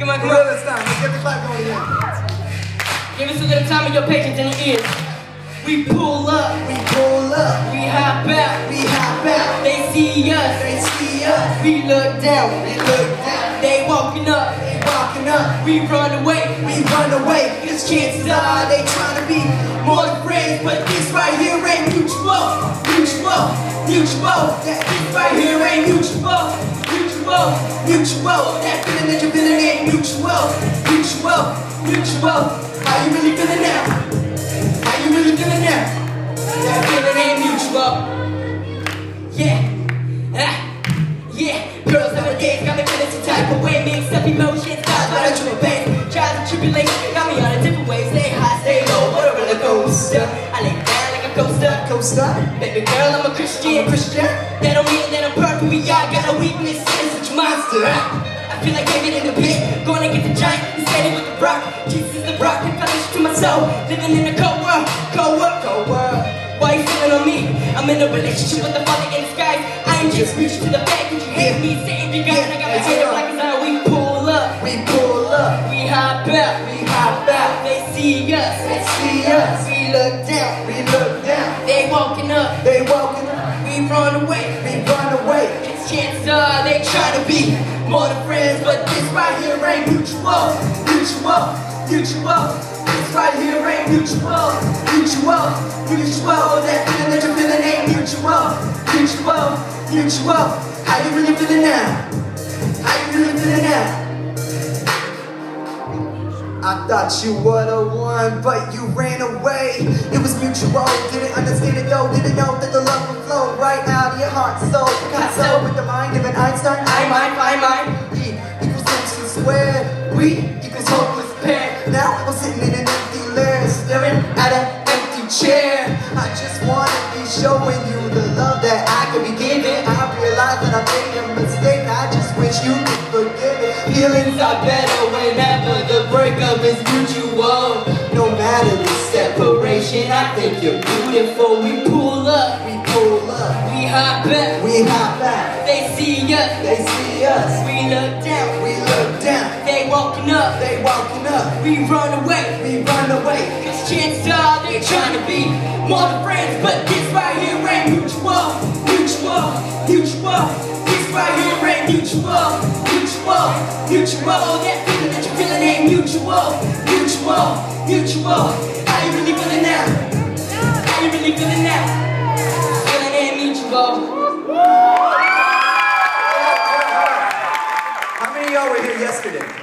Come on, come on. this time. Let's get the clap going. Give us a little time of your patience and your ears. We pull up, We pull up. we hop out. We hop out. They see us, They see us. we look down. We look down. They walking up, They walking up. we run away. We run away. Cause chances are they trying to be more than friends. But this right here ain't mutual. Mutual. Mutual. That this right here ain't mutual. Mutual. Mutual. That feeling that you're feeling ain't mutual. Mutual. Mutual. How you really feeling now? How you really feeling now? That feeling ain't mutual. Yeah, ah, yeah. Girls nowadays got me feeling some type of way. Mixed up emotions, caused by the true pain. Trials and tribulations got me on a different way. Stay high, stay low, what a roller coaster. I lay down like a coaster. Coaster. Baby girl, I'm a Christian. Christian. That don't mean that I'm perfect. We all got a weakness. I feel like David in the pit. Going to get the giant. Standing with the rock. Jesus the rock. And fellowship to my soul. Living in a cold world. Cold world. Cold world. Why you feeling on me? I'm in a relationship with the Father in the sky. I ain't just reaching to the back. Did you hear me saying you got it? I got my head up like it's we pull up. We pull up. We hop out. We hop out. They see us. They see us. We look down. We look down. They walking up. They walking up. We run away. We run away. Chances are they try to be more than friends, but this right here ain't mutual. Mutual. Mutual. This right here ain't mutual. Mutual. Mutual. That feeling that you're feeling ain't mutual. Mutual. Mutual. How you really feeling now? How you really feeling now? I thought you were the one, but you ran away. It was mutual, didn't understand it though, didn't know that the flow right out of your heart. So, Picasso with the mind of an Einstein. I might, I might. E equals MC squared. We equals hopeless pair. Now I'm sitting in an empty lair, staring at an empty chair. I just wanna be showing you the love that I could be giving. I realize that I made a mistake. I just wish you could forgive it. Feelings are better whenever the breakup is mutual. No matter the separation, I think you're beautiful. We pull up, We pull up, we hop back. we hop back. They see us, They see us, we look down. we look down. They walking up, They walking up. we run away. We run away. Cause chances are they trying to be more than friends, but this right here ain't mutual. Mutual, mutual. This right here ain't mutual. Mutual, mutual. That feeling that you're feeling ain't mutual. Mutual, mutual. How many of y'all were here yesterday?